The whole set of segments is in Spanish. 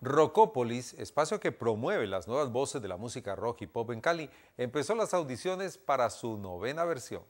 Rockópolis, espacio que promueve las nuevas voces de la música rock y pop en Cali, empezó las audiciones para su novena versión.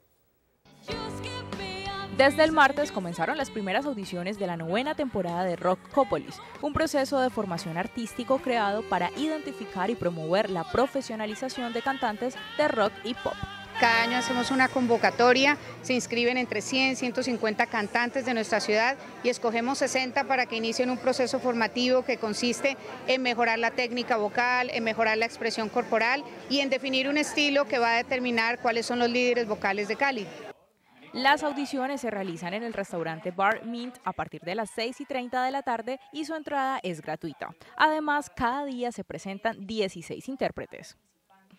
Desde el martes comenzaron las primeras audiciones de la novena temporada de Rockópolis, un proceso de formación artístico creado para identificar y promover la profesionalización de cantantes de rock y pop. Cada año hacemos una convocatoria, se inscriben entre 100 y 150 cantantes de nuestra ciudad y escogemos 60 para que inicien un proceso formativo que consiste en mejorar la técnica vocal, en mejorar la expresión corporal y en definir un estilo que va a determinar cuáles son los líderes vocales de Cali. Las audiciones se realizan en el restaurante Bar Mint a partir de las 6 y 30 de la tarde y su entrada es gratuita. Además, cada día se presentan 16 intérpretes.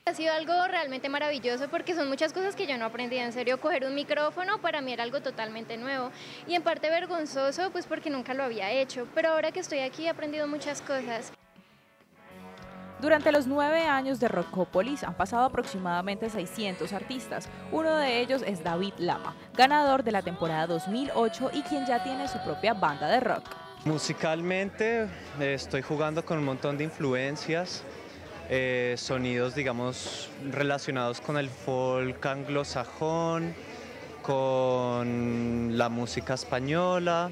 Ha sido algo realmente maravilloso porque son muchas cosas que yo no aprendí. En serio, coger un micrófono para mí era algo totalmente nuevo y en parte vergonzoso pues porque nunca lo había hecho. Pero ahora que estoy aquí he aprendido muchas cosas. Durante los nueve años de Rockopolis han pasado aproximadamente 600 artistas. Uno de ellos es David Lama, ganador de la temporada 2008 y quien ya tiene su propia banda de rock. Musicalmente estoy jugando con un montón de influencias. Eh, sonidos, digamos, relacionados con el folk anglosajón, con la música española,